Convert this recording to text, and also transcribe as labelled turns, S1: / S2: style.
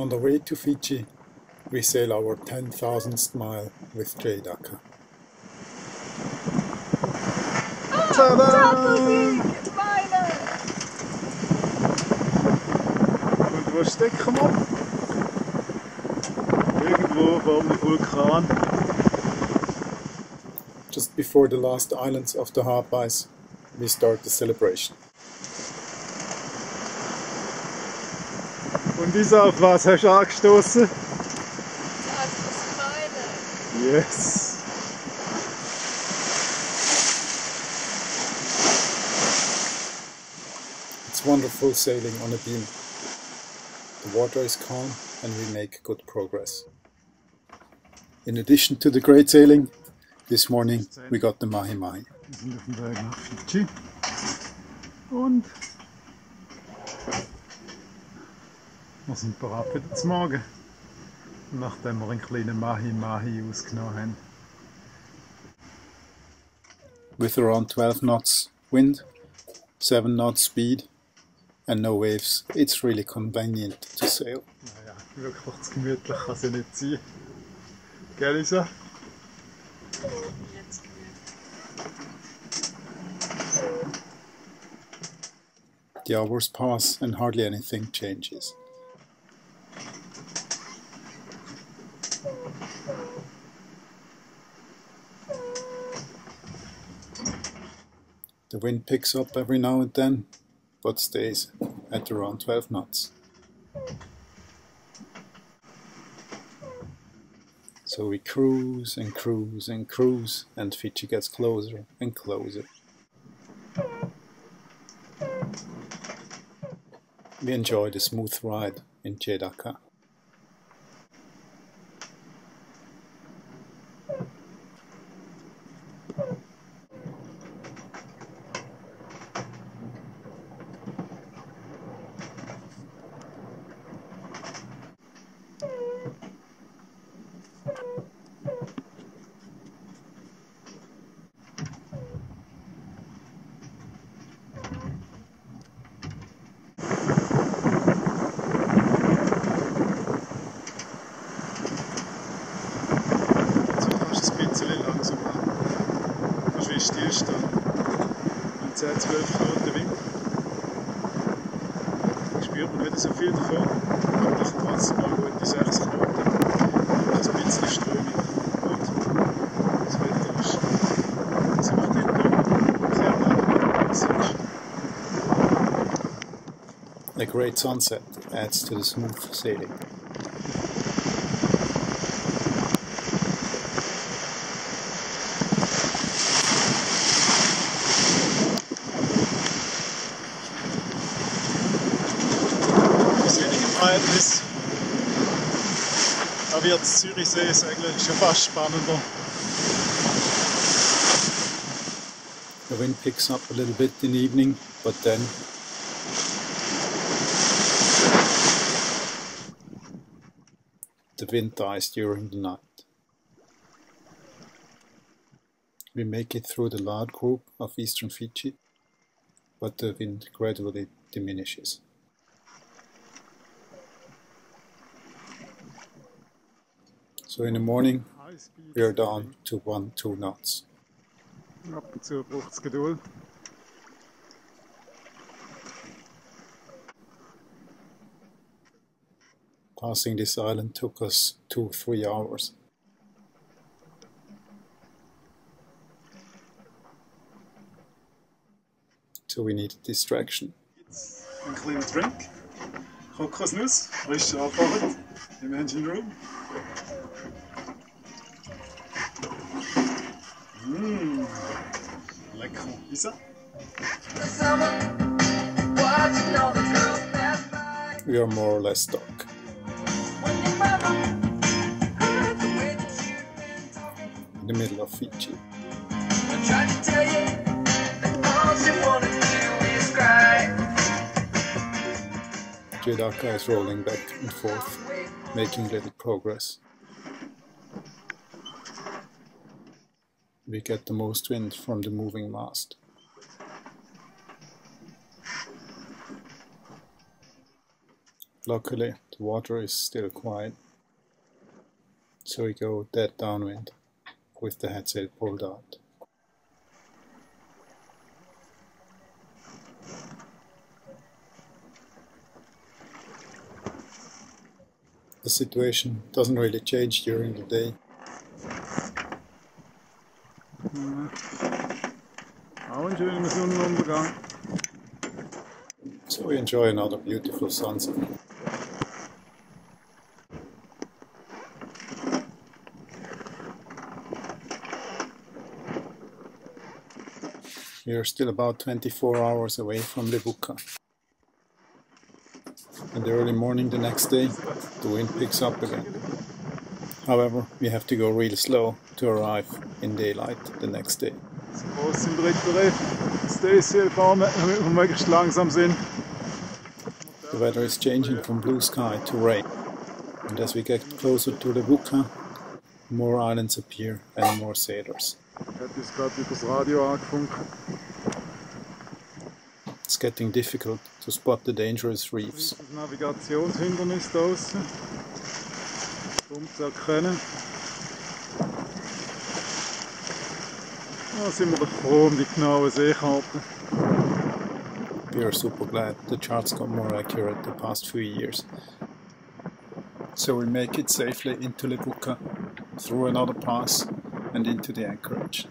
S1: On the way to Fiji, we sail our 10,000th mile with Jade Akka.
S2: Tada!
S3: Und wo stecken wir? Irgendwo Vulkan.
S1: Just before the last islands of the ice, we start the celebration.
S3: Und Isa, auf was hast du angestoßen? Yes.
S1: It's wonderful sailing on a beam. The water is calm and we make good progress. In addition to the great sailing, this morning we got the Mahi Mahi.
S3: Wir sind auf dem Weg nach Fidschi. Und wir sind bereit für den Morgen. Nachdem wir einen kleinen Mahi Mahi ausgenommen haben.
S1: With around 12 knots wind, 7 knots speed and no waves, it's really convenient to sail.
S3: Naja, wirklich zu gemütlich kann es ja nicht sein. Gell, Isa?
S1: The hours pass and hardly anything changes. The wind picks up every now and then, but stays at around 12 knots. So we cruise and cruise and cruise, and Fiji gets closer and closer. We enjoy the smooth ride in Jade Akka.
S3: Jetzt wird es ein bisschen langsam. Fast wie Stillstand. Und 10, 12 Knoten Wind. So viel davon. Aber mal gute 6 Knoten. Und ein bisschen Strömung. Und das Wetter ist. Sehr
S1: A great sunset adds to the smooth sailing. The wind picks up a little bit in the evening, but then the wind dies during the night. We make it through the large group of eastern Fiji, but the wind gradually diminishes. So in the morning we are down to one, two knots.
S3: Ab und zu braucht es Geduld.
S1: Passing this island took us two, three hours. So we need distraction.
S3: Ein kleiner Drink. Kokosnuss, frisch angekocht im Engine Room. Isa?
S1: We are more or less stuck. In the middle of Fiji. Jade Akka is rolling back and forth, making little progress. We get the most wind from the moving mast. Luckily, The water is still quiet, so we go dead downwind with the headsail pulled out. The situation doesn't really change during the day.
S3: Sonnenuntergang.
S1: So we enjoy another beautiful sunset. We are still about 24 hours away from Levuka. In the early morning the next day, the wind picks up again. However, we have to go real slow to arrive in daylight the next day.
S3: Groß im dritten Riff. Stacy fahren damit wir möglichst langsam sind.
S1: The weather is changing from blue sky to rain. And as we get closer to Levuka, more islands appear and more sailors.
S3: Ich habe jetzt gerade übers Radio angefunkt.
S1: It's getting difficult to spot the dangerous reefs.
S3: Da sind wir doch froh um die genauen Seekarten.
S1: We are super glad the charts got more accurate the past few years. So we make it safely into Levuka, through another pass, and into the anchorage.